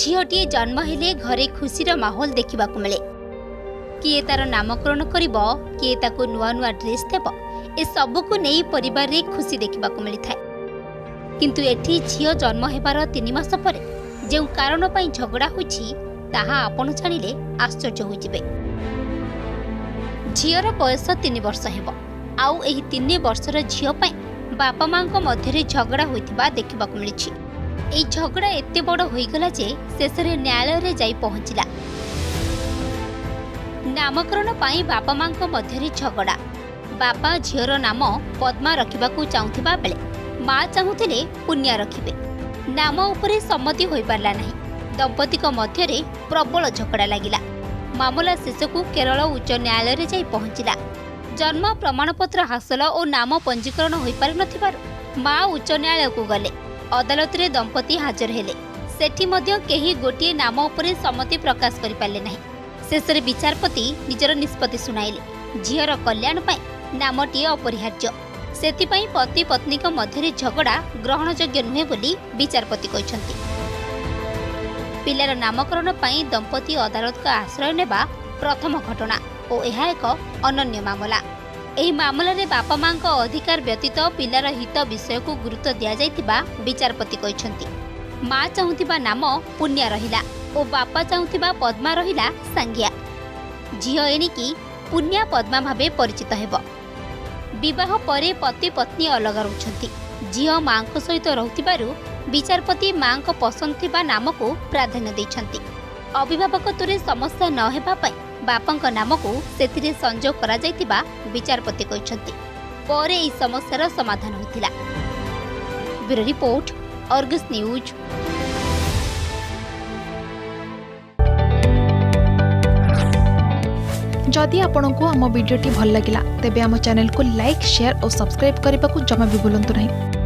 ଝିଅଟିଏ ଜନ୍ମ ହେଲେ ଘରେ ଖୁସିର ମାହୋଲ ଦେଖିବାକୁ ମିଳେ। କିଏ ତାର ନାମକରଣ କରିବ କିଏ ତାକୁ ନୂଆ ନୂଆ ଡ୍ରେସ୍ ଦେବ ଏସବୁକୁ ନେଇ ପରିବାରରେ ଖୁସି ଦେଖିବାକୁ ମିଳିଥାଏ। କିନ୍ତୁ ଏଠି ଝିଅ ଜନ୍ମ ହେବାର ତିନି ମାସ ପରେ ଯେଉଁ କାରଣ ପାଇଁ ଝଗଡ଼ା ହୋଇଛି ତାହା ଆପଣ ଜାଣିଲେ ଆଶ୍ଚର୍ଯ୍ୟ ହୋଇଯିବେ। ଝିଅର ବୟସ ତିନି ବର୍ଷ ହେବ। ଆଉ ଏହି ତିନି ବର୍ଷର ଝିଅ ପାଇଁ ବାପା ମାଙ୍କ ମଧ୍ୟରେ ଝଗଡ଼ା ହୋଇଥିବା ଦେଖିବାକୁ ମିଳିଛି। ଏହି ଝଗଡ଼ା ଏତେ ବଡ଼ ହୋଇଗଲା ଯେ ଶେଷରେ ନ୍ୟାୟାଳୟରେ ଯାଇ ପହଞ୍ଚିଲା। ନାମକରଣ ପାଇଁ ବାପା ମାଙ୍କ ମଧ୍ୟରେ ଝଗଡ଼ା। ବାପା ଝିଅର ନାମ ପଦ୍ମା ରଖିବାକୁ ଚାହୁଁଥିବା ବେଳେ ମା ଚାହୁଁଥିଲେ ପୁଣ୍ୟା ରଖିବେ। ନାମ ଉପରେ ସମ୍ମତି ହୋଇପାରିଲା ନାହିଁ। ଦମ୍ପତିଙ୍କ ମଧ୍ୟରେ ପ୍ରବଳ ଝଗଡ଼ା ଲାଗିଲା। ମାମଲା ଶେଷକୁ କେରଳ ଉଚ୍ଚ ନ୍ୟାୟାଳୟରେ ଯାଇ ପହଞ୍ଚିଲା। ଜନ୍ମ ପ୍ରମାଣପତ୍ର ହାସଲ ଓ ନାମ ପଞ୍ଜୀକରଣ ହୋଇପାରିନଥିବାରୁ ମା ଉଚ୍ଚ ନ୍ୟାୟାଳୟକୁ ଗଲେ। ଅଦାଲତରେ ଦମ୍ପତି ହାଜର ହେଲେ। ସେଠି ମଧ୍ୟ କେହି ଗୋଟିଏ ନାମ ଉପରେ ସମ୍ମତି ପ୍ରକାଶ କରିପାରିଲେ ନାହିଁ। ଶେଷରେ ବିଚାରପତି ନିଜର ନିଷ୍ପତ୍ତି ଶୁଣାଇଲେ। ଝିଅର କଲ୍ୟାଣ ପାଇଁ ନାମଟିଏ ଅପରିହାର୍ଯ୍ୟ। ସେଥିପାଇଁ ପତି ପତ୍ନୀଙ୍କ ମଧ୍ୟରେ ଝଗଡ଼ା ଗ୍ରହଣଯୋଗ୍ୟ ନୁହେଁ ବୋଲି ବିଚାରପତି କହିଛନ୍ତି। ପିଲାର ନାମକରଣ ପାଇଁ ଦମ୍ପତି ଅଦାଲତଙ୍କ ଆଶ୍ରୟ ନେବା ପ୍ରଥମ ଘଟଣା ଓ ଏହା ଏକ ଅନନ୍ୟ ମାମଲା। ଏହି ମାମଲାରେ ବାପା ମାଙ୍କ ଅଧିକାର ବ୍ୟତୀତ ପିଲାର ହିତ ବିଷୟକୁ ଗୁରୁତ୍ୱ ଦିଆଯାଇଥିବା ବିଚାରପତି କହିଛନ୍ତି। ମା ଚାହୁଁଥିବା ନାମ ପୁଣ୍ୟା ରହିଲା ଓ ବାପା ଚାହୁଁଥିବା ପଦ୍ମା ରହିଲା ସାଙ୍ଗିଆ। ଝିଅ ଏଣିକି ପୁଣ୍ୟା ପଦ୍ମା ଭାବେ ପରିଚିତ ହେବ। ବିବାହ ପରେ ପତି ପତ୍ନୀ ଅଲଗା ରହୁଛନ୍ତି। ଝିଅ ମାଙ୍କ ସହିତ ରହୁଥିବାରୁ ବିଚାରପତି ମାଙ୍କ ପସନ୍ଦ ଥିବା ନାମକୁ ପ୍ରାଧାନ୍ୟ ଦେଇଛନ୍ତି। ଅଭିଭାବକତ୍ୱରେ ସମସ୍ୟା ନ ହେବା ପାଇଁ ବାପାଙ୍କ ନାମକୁ ସେଥିରେ ସଂଯୋଗ କରାଯାଇଥିବା ବିଚାରପତି କହିଛନ୍ତି ପରେ ଏହି ସମସ୍ୟାର ସମାଧାନ ହୋଇଥିଲା ବ୍ୟୁରୋ ରିପୋର୍ଟ ଅର୍ଗସ୍ ନ୍ୟୁଜ୍ जदि आपंक आम भिडी भल लगा तेब आम चैनल को लाइक शेयर और सब्सक्राइब करने को जमा भी बुलां नहीं